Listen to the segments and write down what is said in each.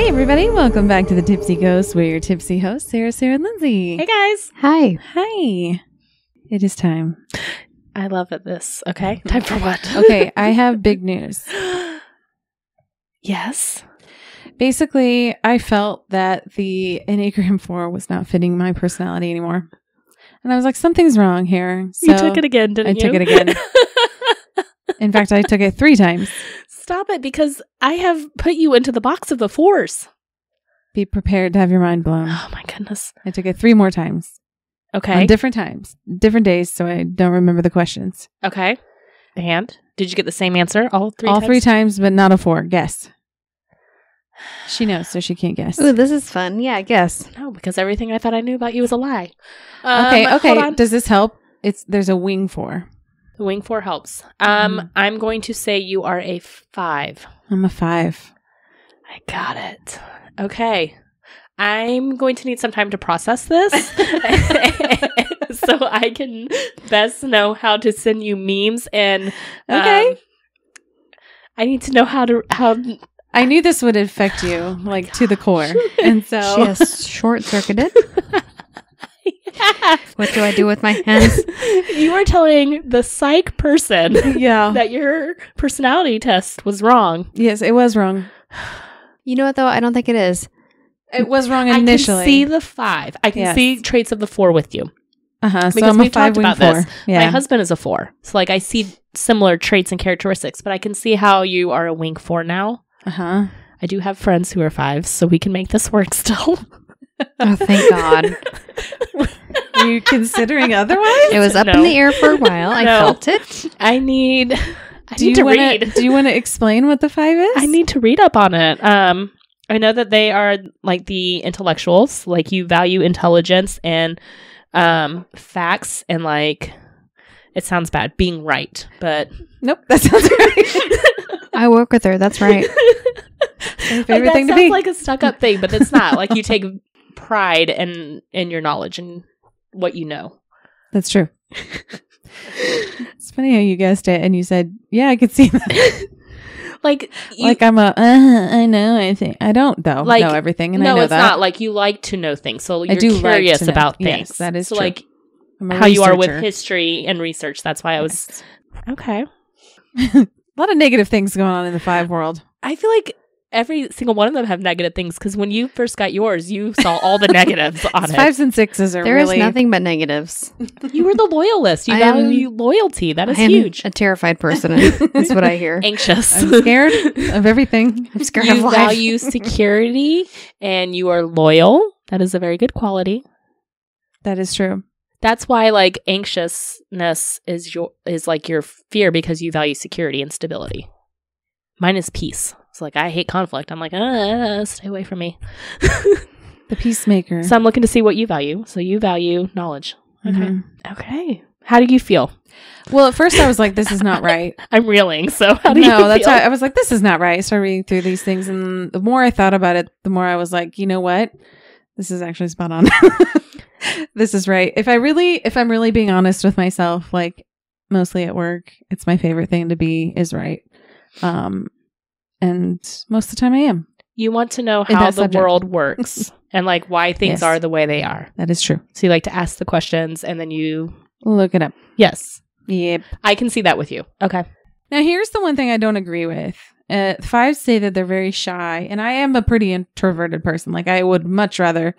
Hey, everybody, welcome back to the Tipsy Ghost. We're your tipsy hosts, Sarah, Sarah, and Lindsey. Hey guys. Hi. Hi. It is time. I love it this. Okay. Mm. Time for what? Okay, I have big news. yes. Basically, I felt that the Enneagram 4 was not fitting my personality anymore. And I was like, something's wrong here. So you took it again, didn't I you? I took it again. In fact, I took it three times. Stop it because I have put you into the box of the fours. Be prepared to have your mind blown. Oh my goodness. I took it three more times Okay. on different times, different days, so I don't remember the questions. okay. And did you get the same answer all three All times? three times, but not a four. Guess. She knows, so she can't guess. Ooh, this is fun. Yeah, I guess. No, because everything I thought I knew about you was a lie. Um, okay, okay. Does this help? It's there's a wing four. The wing four helps. Um, Mhm. I'm going to say you are a five. I'm a five. I got it. Okay. I'm going to need some time to process this so I can best know how to send you memes and Okay. um, I need to know how to how I knew this would affect you, like to the core, and so She has short circuited. What do I do with my hands? you are telling the psych person yeah. that your personality test was wrong. yes, it was wrong. You know what though? I don't think it is. It was wrong I initially. can see the five. I can Yes. see traits of the four with you. uh huh. So because I'm a we've five talked wing about four. this. Yeah. My husband is a four. So like I see similar traits and characteristics, but I can see how you are a wing four now. Uh huh. I do have friends who are fives, so we can make this work still. Oh, thank God. Are you considering otherwise? It was up No. in the air for a while. I No. felt it. I need I Do need you to wanna, read. Do you want to explain what the five is? I need to read up on it. Um I know that they are like the intellectuals, like you value intelligence and um facts and like it sounds bad being right, but Nope. That sounds right. I work with her. That's right. My like, favorite that thing to sounds be. like a stuck up thing, but it's not. like you take pride in in your knowledge and what you know. That's true. it's funny how you guessed it and you said, "Yeah, I could see that." Like you, like I'm a, uh, I know, I think I don't though Like, know everything, and no, I know it's that. not like you like to know things. So you're I do like curious know. about Yes, things. that is so true. like how you are with history and research. That's why I was okay. a lot of negative things going on in the five world. I feel like every single one of them have negative things because when you first got yours, you saw all the negatives on it. Fives and sixes are There is really nothing but negatives. You were the loyalist. You I am- value loyalty. That is I am huge. a terrified person. That's what I hear. Anxious. I'm scared of everything. I'm scared you of life. value security and you are loyal. That is a very good quality. That is true. That's why like anxiousness is your is like your fear because you value security and stability. Mine is peace. It's like I hate conflict. I'm like, uh, stay away from me. The peacemaker. so I'm looking to see what you value. So you value knowledge. Okay. Mhm. Okay. How do you feel? Well, at first I was like, "This is not right." I'm reeling. So how do you no, feel? that's how I was like, "This is not right." So I started reading through these things, and the more I thought about it, the more I was like, "You know what? This is actually spot on. this is right." If I really, if I'm really being honest with myself, like mostly at work, it's my favorite thing to be is right. Um, and most of the time I am. you want to know how the subject. world works and like why things Yes. are the way they are. That is true. So you like to ask the questions and then you Look it up. Yes. Yep. I can see that with you. Okay. Now, here's the one thing I don't agree with. Uh, fives say that they're very shy, and I am a pretty introverted person. Like, I would much rather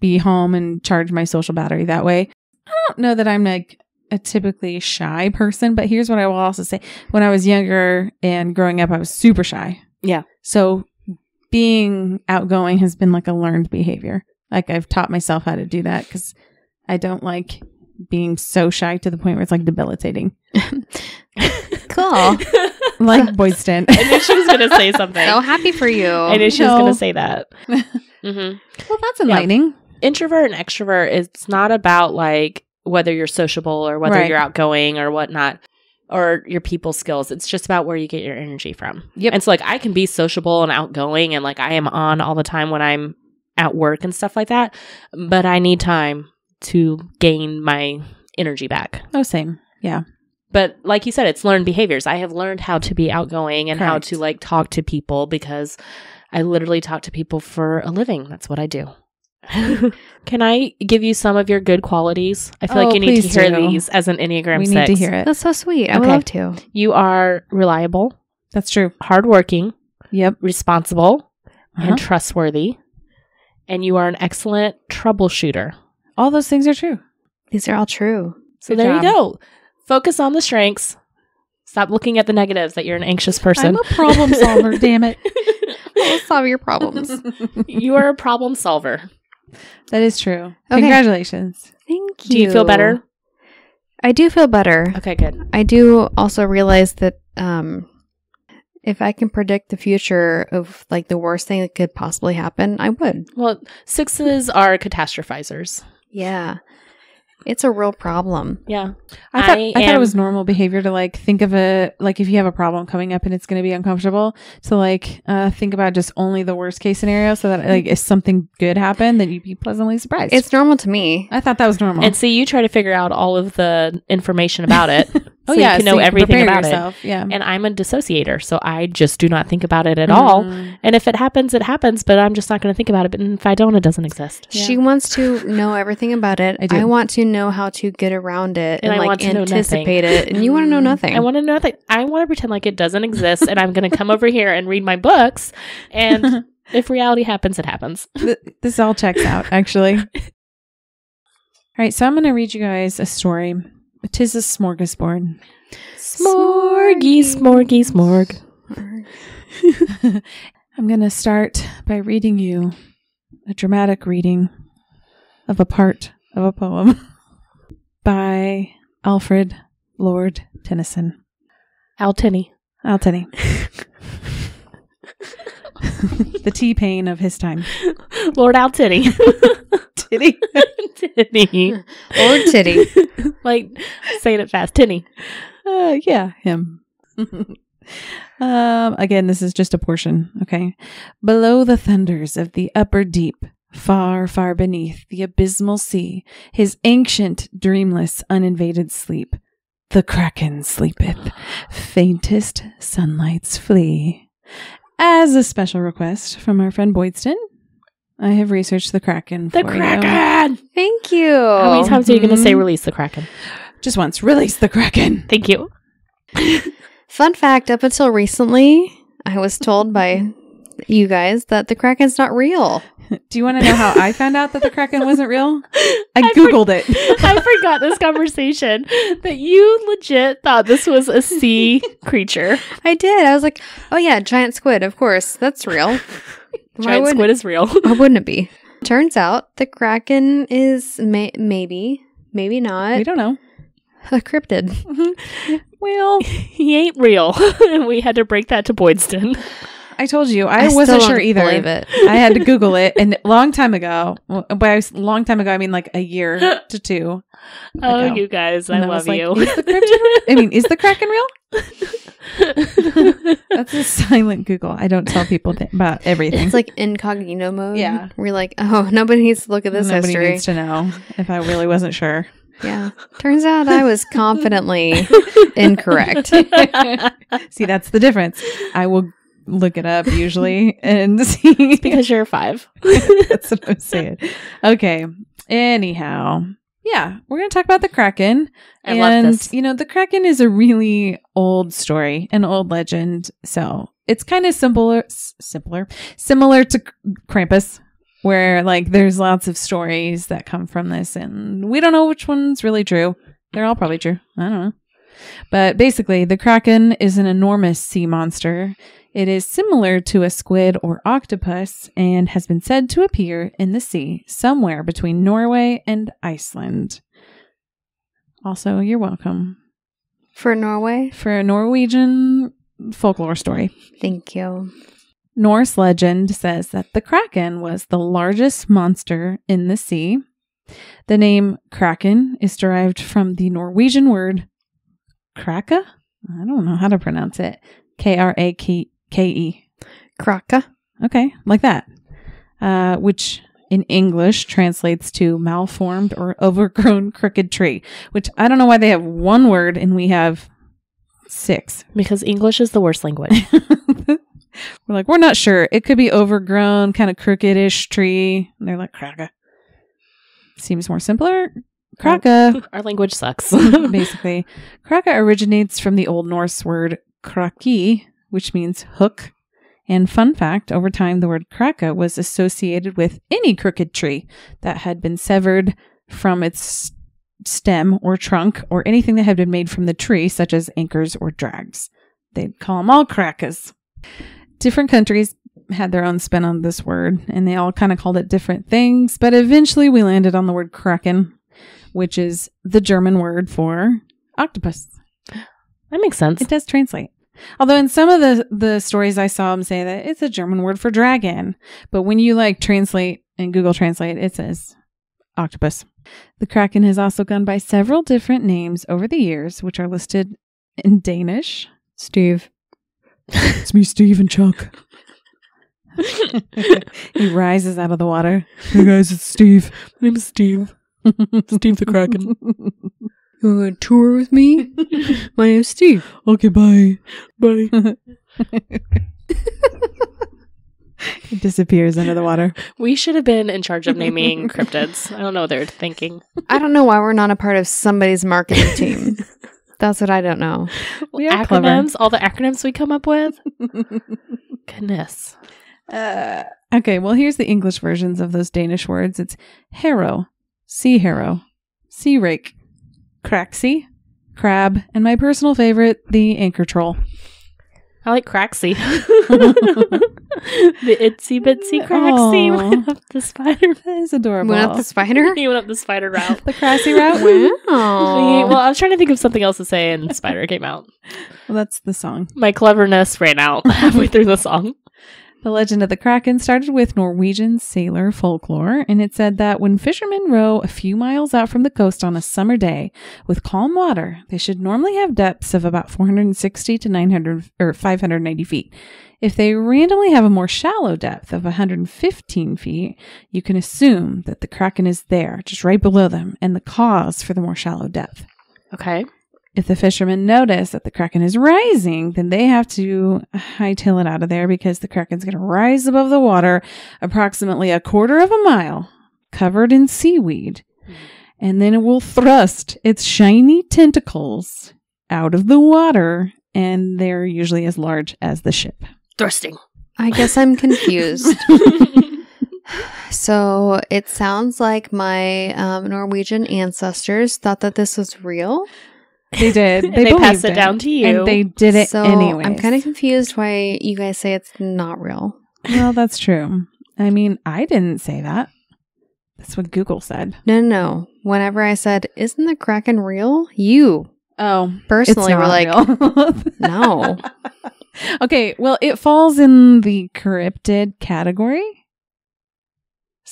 be home and charge my social battery that way. I don't know that I'm like a typically shy person, but here's what I will also say. When I was younger and growing up, I was super shy. Yeah. So, being outgoing has been like a learned behavior. Like, I've taught myself how to do that because I don't like being so shy to the point where it's like debilitating. Cool. Like Boyd I knew she was going to say something. so happy for you. I knew she was going to say that. Mm-hmm. Well, that's enlightening. Introvert and extrovert, it's not about like whether you're sociable or whether Right. you're outgoing or whatnot or your people skills. It's just about where you get your energy from. Yep. And so, like, I can be sociable and outgoing and like I am on all the time when I'm at work and stuff like that, but I need time to gain my energy back. Oh, same. Yeah. But like you said, it's learned behaviors. I have learned how to be outgoing and how to like talk to people because I literally talk to people for a living. That's what I do. Can I give you some of your good qualities? I feel Oh, like you need to hear do. these as an Enneagram we 6. need to hear it. That's so sweet. I would love to. You are reliable, That's true. hardworking, Yep. responsible, Uh-huh. and trustworthy. And you are an excellent troubleshooter. All those things are true. These are all true. So Good there job. you go. Focus on the strengths. Stop looking at the negatives that you're an anxious person. I'm a problem solver. damn it. I'll solve your problems. you are a problem solver. That is true. Okay. Congratulations. Thank you. Do you feel better? I do feel better. Okay, good. I do also realize that um, if I can predict the future of like the worst thing that could possibly happen, I would. Well, sixes are catastrophizers. Yeah. It's a real problem. Yeah. I thought I I, thought it was normal behavior to like think of a like if you have a problem coming up and it's going to be uncomfortable to like uh think about just only the worst case scenario so that like if something good happened then you'd be pleasantly surprised. It's normal to me. I thought that was normal. And see, you try to figure out all of the information about it. oh so yeah, you can so know everything prepare about yourself. Yeah. And I'm a dissociator, so I just do not think about it at all. Mm. And if it happens, it happens, but I'm just not going to think about it. But if I don't, it doesn't exist. Yeah. She wants to know everything about it. I do. want to know how to get around it And and, I like want to know anticipate it. And you want to know Mm. nothing. I want to know that I want to pretend like it doesn't exist, and I'm going to come over here and read my books. And if reality happens, it happens. This all checks out actually. all right, so I'm going to read you guys a story. Tis a smorgasbord. Smorgy, smorgy, smorg. I'm going to start by reading you a dramatic reading of a part of a poem by Alfred Lord Tennyson. Al Tinney. Al Tenny. the T pain of his time. Lord Al Tinney. Titty. Tinny. or titty. like saying it fast. Tinny. Uh, yeah, him. um, again, this is just a portion. Okay. Below the thunders of the upper deep, far, far beneath the abysmal sea, his ancient, dreamless, uninvaded sleep, the kraken sleepeth. Faintest sunlights flee. As a special request from our friend Boydston, I have researched the kraken The for you. Kraken. Thank you. How many times are you going to say Mhm. release the Kraken? Just once. Release the kraken. Thank you. Fun fact up until recently, I was told by you guys that the Kraken's not real. Do you want to know how I found out that the kraken wasn't real? I I for- googled it. I forgot this conversation that you legit thought this was a sea creature. I did. I was like, oh yeah, giant squid. Of course, that's real. Giant squid is real. Why wouldn't it be? Turns out the Kraken is may- maybe, maybe not. we don't know. a cryptid. Mm-hmm. Well, he ain't real. we had to break that to Boydston. I told you I, still wasn't sure either. Believe it. I had to Google it, and a long time ago. well, By long time ago, I mean like a year to two. Oh, you guys, I And I love like, you. Is the cryptid? I mean, is the kraken real? That's a silent Google. I don't tell people th- about everything. It's like incognito mode. Yeah. We're like, oh, nobody needs to look at this Nobody history. needs to know if I really wasn't sure. yeah. Turns out I was confidently incorrect. See, that's the difference. I will look it up usually and see because you're five. That's what I'm saying. Okay. Anyhow, yeah, we're going to talk about the Kraken. I love and, this. you know, the Kraken is a really old story, an old legend. So it's kind of simpler, s- simpler, similar to Krampus, where like there's lots of stories that come from this, and we don't know which one's really true. They're all probably true. I don't know. But basically, the Kraken is an enormous sea monster. It is similar to a squid or octopus and has been said to appear in the sea somewhere between Norway and Iceland. Also, you're welcome For Norway? for a Norwegian folklore story. Thank you. Norse legend says that the Kraken was the largest monster in the sea. The name Kraken is derived from the Norwegian word kraka. I don't know how to pronounce it. K R A K K E. Kraka. Okay, like that. Uh, which in English translates to malformed or overgrown crooked tree, which I don't know why they have one word and we have six. Because English is the worst language. We're We're like, we're not sure. It could be overgrown, kind of crooked-ish tree. And they're like, Kraka. Seems more simpler. Kraka. Our language sucks. basically. Kraka originates from the Old Norse word kraki, which means hook. And fun fact, over time, the word kraka was associated with any crooked tree that had been severed from its stem or trunk or anything that had been made from the tree, such as anchors or drags. They'd call them all krakas. Different countries had their own spin on this word, and they all kind of called it different things, but eventually we landed on the word kraken, which is the German word for octopus. that makes sense. It does translate. Although in some of the the stories I saw them say that it's a German word for dragon, but when you like translate in Google Translate, it says octopus. The kraken has also gone by several different names over the years, which are listed in Danish. Steve. It's me, Steve and Chuck. he rises out of the water. Hey guys, it's Steve. My name's Steve. Steve the Kraken. You want to tour with me? My name's Steve. Okay, bye. Bye. he disappears under the water. we should have been in charge of naming cryptids. I don't know what they're thinking. I don't know why we're not a part of somebody's marketing team. That's what I don't know. We are clever. acronyms, all the acronyms we come up with. Goodness. Uh, okay, well, here's the English versions of those Danish words it's harrow, sea harrow, sea rake, craxy, crab, and my personal favorite, the anchor troll. I like Craxy. the itsy bitsy Craxy Aw. went up the spider. That is adorable. Went up the spider? he went up the spider route. the crassy route? Wow. Well, I was trying to think of something else to say, and spider came out. Well, that's the song. My cleverness ran out halfway through the song. The legend of the Kraken started with Norwegian sailor folklore, and it said that when fishermen row a few miles out from the coast on a summer day with calm water, they should normally have depths of about 460 to 900 or 590 feet. If they randomly have a more shallow depth of 115 feet, you can assume that the Kraken is there, just right below them, and the cause for the more shallow depth. Okay. If the fishermen notice that the kraken is rising, then they have to hightail it out of there because the kraken's going to rise above the water approximately a quarter of a mile, covered in seaweed, and then it will thrust its shiny tentacles out of the water, and they're usually as large as the ship. Thrusting. I guess I'm confused. so it sounds like my um, Norwegian ancestors thought that this was real. They did. And they believed passed it down to you. and they did it so anyway. I'm kind of confused why you guys say it's not real. well. That's true. I mean, I didn't say that. That's what Google said. No, no, no. Whenever I said, "Isn't the kraken real?" You Oh, personally were like, "No." okay, well, it falls in the cryptid category.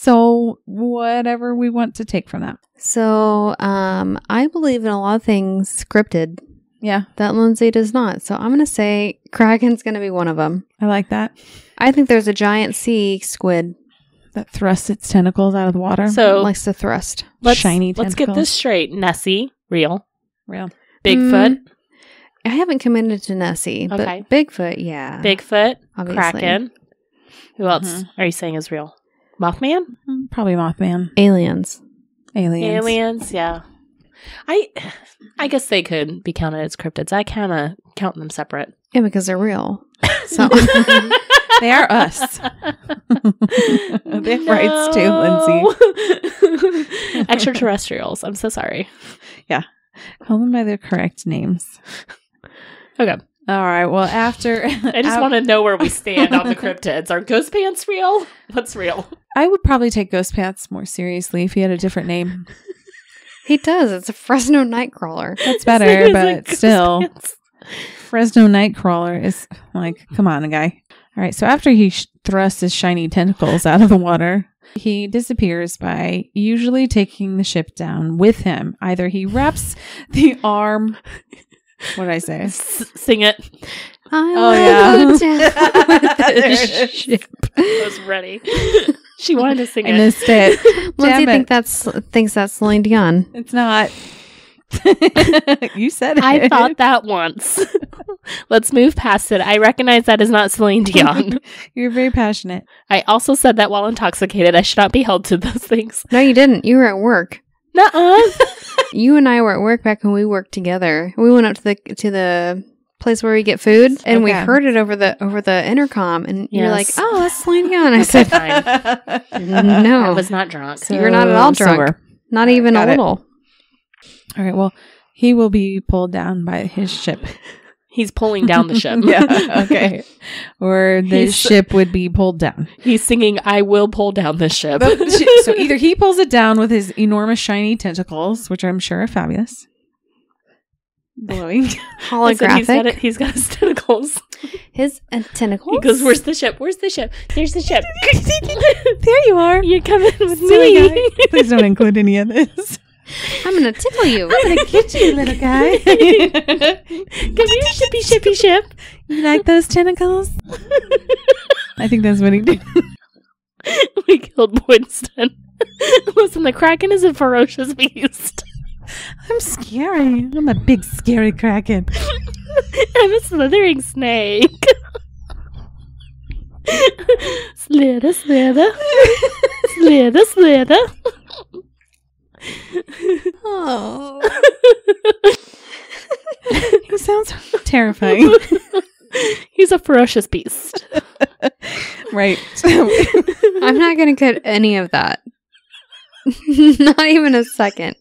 So, whatever we want to take from that. So, um, I believe in a lot of things scripted Yeah, that Lindsey does not. So I'm going to say kraken's going to be one of them. I like that. I think there's a giant sea squid That thrusts its tentacles out of the water. So it likes to thrust. let's, shiny let's get this straight. Nessie, real. real. Bigfoot, I haven't committed to Nessie, Okay. but Bigfoot, yeah. Bigfoot, obviously. Kraken. Who else Mhm. are you saying is real? Mothman? Mm, Probably Mothman. Aliens. Aliens. Aliens, yeah. I I guess they could be counted as cryptids. I kind of count them separate. Yeah, because they're real. So They are us. they have rights too, Lindsey. Lindsey. Extraterrestrials. I'm so sorry. Yeah. Call them by their correct names. Okay. All right. Well, after I just want to know where we stand on the cryptids. Are ghost pants real? What's real? I would probably take Ghost Pants more seriously if he had a different name. he does. It's a Fresno Nightcrawler. That's better, Is but Ghost still, Pants? Fresno Nightcrawler is like, come on, guy. All right. So after he sh- thrusts his shiny tentacles out of the water, he disappears by usually taking the ship down with him. Either he wraps the arm. What did I say? S- sing it. I Oh, yeah. go down with There the it is. ship. I was ready. she wanted to sing I it. missed it. Lindsey Damn think it. that's thinks that's Celine Dion. It's not. you said it. I thought that once. Let's move past it. I recognize that is not Celine Dion. You're very passionate. I also said that while intoxicated. I should not be held to those things. No, you didn't. You were at work. Nuh-uh. You and I were at work back when we worked together. We went up to the to the place where we get food, and we heard it over the over the intercom. And you're like, "Oh, that's Celine Dion." I Okay, said, fine. "No, I was not drunk. So- you're not at all drunk. sober. not even a Got it. little." All right. Well, he will be pulled down by his ship. He's pulling down the ship. yeah. Okay. Or the He's- ship would be pulled down. He's singing, I will pull down this ship. so either he pulls it down with his enormous shiny tentacles, which I'm sure are fabulous, glowing. I said He's got, it, Holographic. he's got his tentacles. His uh, tentacles. He goes, Where's the ship? Where's the ship? There's the ship. there you are. You're coming with Silly me. guy. Please don't include any of this. I'm gonna tickle you. I'm gonna get you, little guy. Come here, shippy, shippy, ship. you like those tentacles? I think that's what he did. we killed Winston. Listen, the Kraken is a ferocious beast. I'm scary. I'm a big scary kraken. I'm a slithering snake. slither, slither. slither, slither. Oh, He sounds terrifying. He's a ferocious beast. right. I'm not gonna cut any of that. not even a second.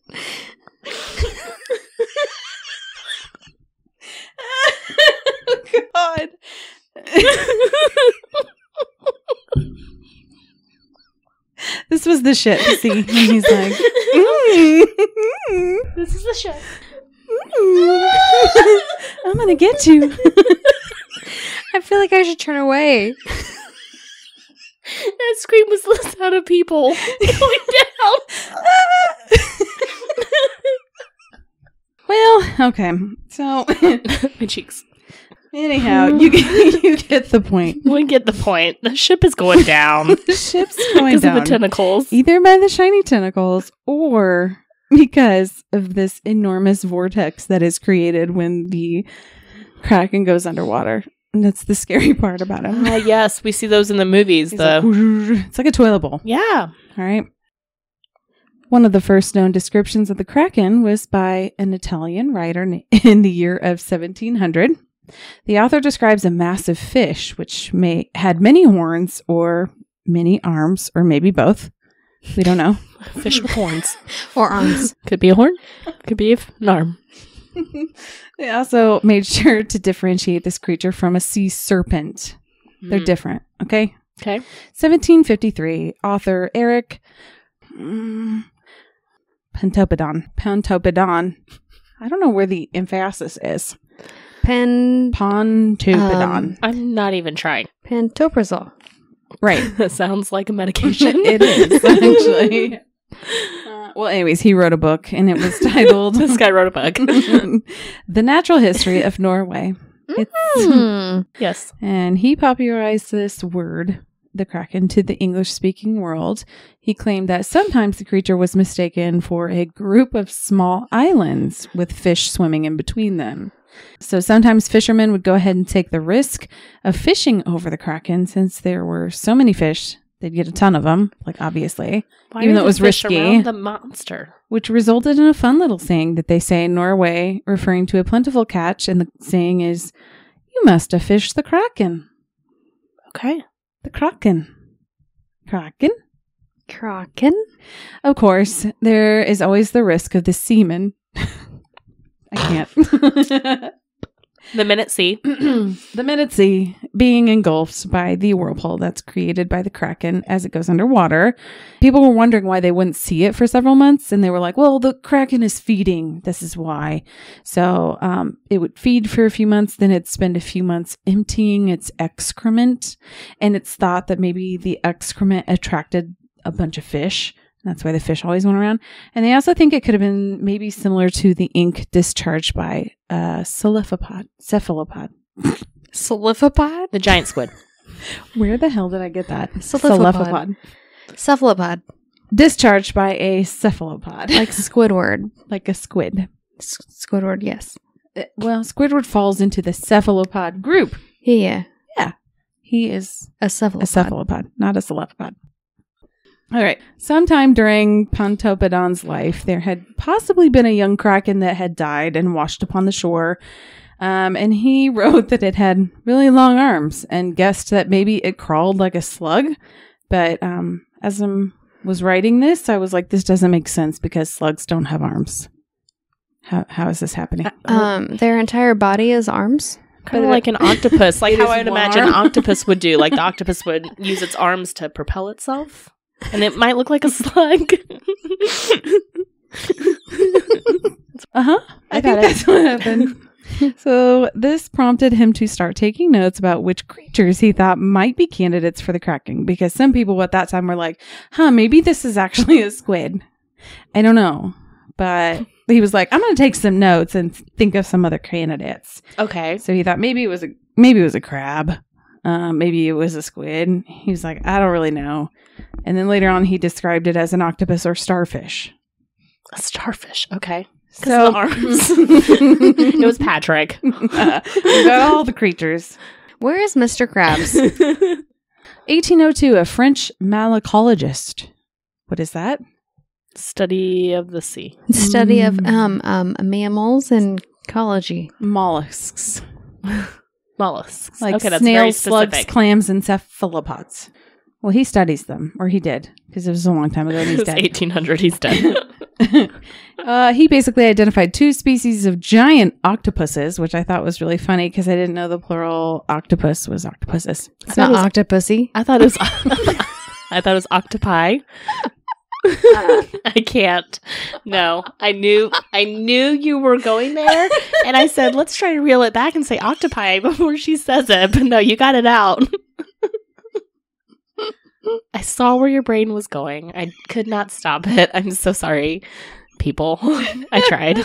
God. This was the shit to see. He's like, "Mm, this is the show. I'm gonna get you. I feel like I should turn away. That scream was the sound of people going down. well, okay. So, My cheeks. Anyhow, you get, you get the point. We get the point. The ship is going down The ship's going because of the tentacles. either by the shiny tentacles or because of this enormous vortex that is created when the kraken goes underwater. And that's the scary part about him. Uh, yes, we see those in the movies. The like, it's like a toilet bowl. yeah, All right. One of the first known descriptions of the Kraken was by an Italian writer in the year of 1700. The author describes a massive fish which may had many horns or many arms or maybe both. We don't know. fish with horns. Or arms. Could be a horn. Could be an arm. they also made sure to differentiate this creature from a sea serpent. They're Mm. different, okay? Okay. 1753, author Eric mm, Pontoppidan. Pontoppidan. I don't know where the emphasis is. Pen Pontoppidan. Um, I'm not even trying. pantoprazole. right. That sounds like a medication. it is, actually. Uh, well, anyways, he wrote a book and it was titled this guy wrote a book. The Natural History of Norway. It's, Hmm. yes. and he popularized this word, the kraken, to the English speaking world. He claimed that sometimes the creature was mistaken for a group of small islands with fish swimming in between them. So sometimes fishermen would go ahead and take the risk of fishing over the kraken since there were so many fish. They'd get a ton of them, like obviously, Why Even though it was risky. around The monster. which resulted in a fun little saying that they say in Norway, referring to a plentiful catch. And the saying is, You must have fished the kraken. Okay. The kraken. Kraken? Kraken. Of course, there is always the risk of the seaman. I can't. The minute Sea. the minute sea being engulfed by the whirlpool that's created by the kraken as it goes underwater. People were wondering why they wouldn't see it for several months, and they were like, "Well, the kraken is feeding. This is why." So um, it would feed for a few months, then it'd spend a few months emptying its excrement, and it's thought that maybe the excrement attracted a bunch of fish. That's why the fish always went around. And they also think it could have been maybe similar to the ink discharged by a cephalopod. Cephalopod. Solifopod. The giant squid. Where the hell did I get that? Cephalopod. Cephalopod. Discharged by a cephalopod, Like Squidward. like a squid. S- Squidward. Yes. uh, well, Squidward falls into the cephalopod group. Yeah, yeah. He is A cephalopod. a cephalopod, not a cephalopod. All right. Sometime during Pontoppidan's life, there had possibly been a young kraken that had died and washed upon the shore. Um, and he wrote that it had really long arms and guessed that maybe it crawled like a slug. But um, as I was writing this, I was like, this doesn't make sense because slugs don't have arms. How, how is this happening? Um, their entire body is arms. kind of like an octopus, like how how is I'd one imagine an octopus would do. Like the octopus would use its arms to propel itself, and it might look like a slug. Uh huh. I, I think got it. that's what happened. so this prompted him to start taking notes about which creatures he thought might be candidates for the kraken, because some people at that time were like, "Huh, maybe this is actually a squid." I don't know, but he was like, "I'm going to take some notes and think of some other candidates." okay, So he thought maybe it was a maybe it was a crab, um, maybe it was a squid. He was like, "I don't really know," and then later on he described it as an octopus or starfish. a starfish. Okay, because So the arms. it was Patrick. we got all the creatures. Where is Mr. Krabs? 1802, a French malacologist. What is that? Study of the sea. Study of Mm. um um mammals and ecology. Mollusks. Mollusks. Like okay, that's very snails, slugs, clams, and cephalopods. Well, he studies them, or he did, because it was a long time ago he's dead. 1800. He's dead. uh, he basically identified two species of giant octopuses, which I thought was really funny because I didn't know the plural octopus was octopuses. It's not it was- octopussy. I thought it was. I thought it was octopi. I can't. No, I knew. I knew you were going there, and I said, "Let's try to reel it back and say octopi before she says it." But no, you got it out. I saw where your brain was going. I could not stop it. I'm so sorry, people. I tried.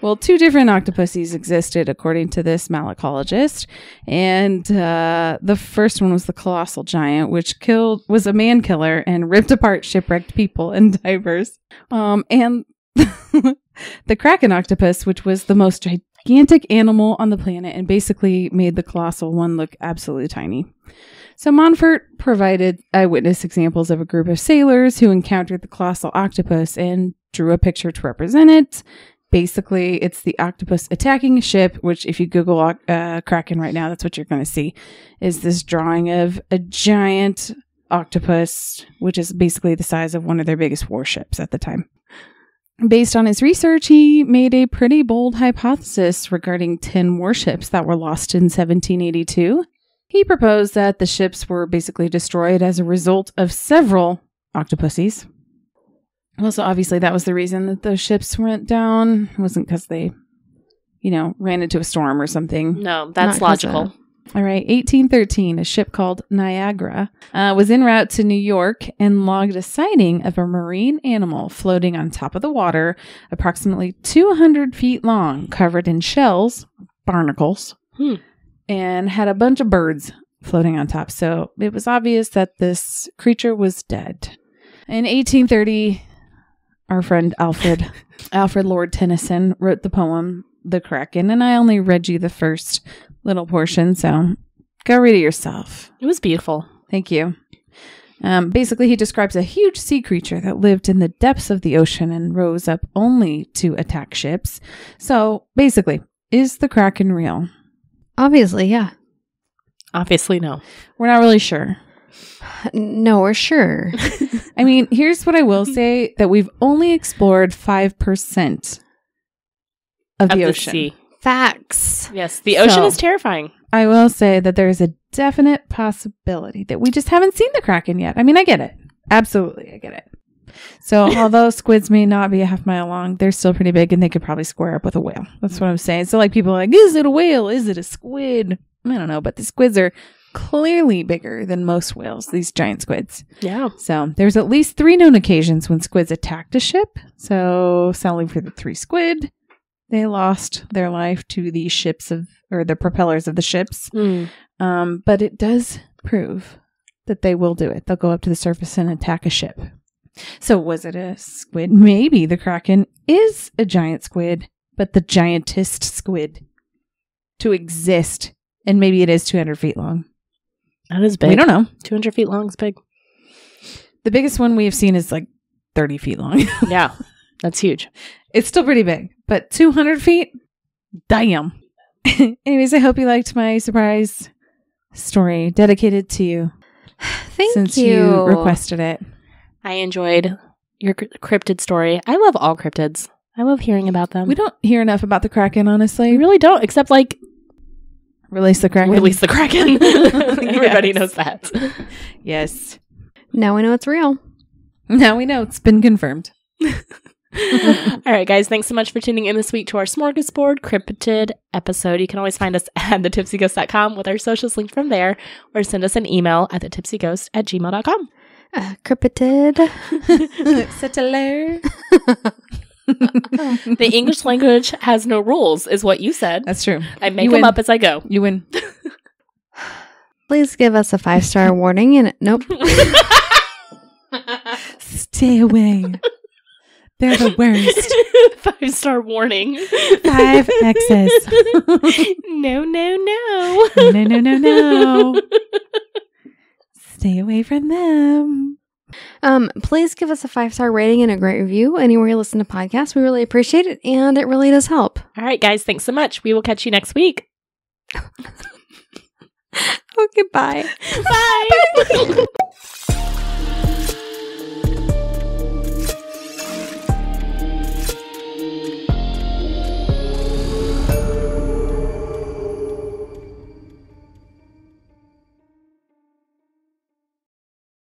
Well, two different octopuses existed according to this malacologist, and uh, the first one was the colossal giant, which killed was a man killer and ripped apart shipwrecked people and divers. Um, and the kraken octopus, which was the most gigantic animal on the planet, and basically made the colossal one look absolutely tiny. So Montfort provided eyewitness examples of a group of sailors who encountered the colossal octopus and drew a picture to represent it basically it's the octopus attacking a ship which if you google uh, kraken right now that's what you're going to see is this drawing of a giant octopus which is basically the size of one of their biggest warships at the time. Based on his research he made a pretty bold hypothesis regarding 10 warships that were lost in 1782 he proposed that the ships were basically destroyed as a result of several octopuses well, so obviously that was the reason that those ships went down. It wasn't because they, you know, ran into a storm or something. No, that's Not logical. All right, 1813, a ship called Niagara uh, was en route to New York and logged a sighting of a marine animal floating on top of the water, approximately 200 feet long, covered in shells, barnacles, Hmm. and had a bunch of birds floating on top. So it was obvious that this creature was dead. In 1830, our friend Alfred, Alfred Lord Tennyson, wrote the poem The Kraken, and I only read you the first little portion, so go read it yourself. It was beautiful. Thank you. Um, basically, he describes a huge sea creature that lived in the depths of the ocean and rose up only to attack ships. So, basically, is the Kraken real? Obviously, yeah. Obviously, no. We're not really sure. No, we're sure. I mean, here's what I will say that we've only explored 5% of, Of the the ocean. sea. Facts. Yes, the ocean So- is terrifying. I will say that there's a definite possibility that we just haven't seen the Kraken yet. I mean, I get it. Absolutely, I get it. So, although squids may not be a half mile long, they're still pretty big and they could probably square up with a whale. That's what I'm saying. So, like, people are like, is it a whale? Is it a squid? I don't know, but the squids are clearly bigger than most whales, these giant squids. Yeah. So there's at least three known occasions when squids attacked a ship. So sadly for the three squid, they lost their life to the ships of or the propellers of the ships. Um, but it does prove that they will do it. They'll go up to the surface and attack a ship. So was it a squid? Maybe the kraken is a giant squid but the giantest squid to exist. And maybe it is 200 feet long. That is big. We don't know. 200 feet long is big. The biggest one we have seen is like 30 feet long. Yeah, that's huge. it's still pretty big, but 200 feet? Damn. Anyways, I hope you liked my surprise story dedicated to you Thank since you. you requested it. I enjoyed your cryptid story. I love all cryptids. I love hearing about them. We don't hear enough about the Kraken, honestly. We really don't, except like Release the Kraken. release the Kraken. Everybody Yes. knows that. Yes. Now we know it's real. Now we know it's been confirmed. All right, guys. Thanks so much for tuning in this week to our Smorgasbord Cryptid episode. You can always find us at thetipsyghost.com with our socials linked from there, or send us an email at thetipsyghost at gmail.com. Uh, cryptid. Settler. The English language has no rules, is what you said. That's true. I make them up as I go. You win. Please give us a five star warning. And nope. Stay away. They're the worst. Five star warning. Five X's. no, no, no. no, no, no, no. Stay away from them. Um, please give us a five star rating and a great review anywhere you listen to podcasts. We really appreciate it, and it really does help. All right, guys. Thanks so much. We will catch you next week. Okay, bye. Bye.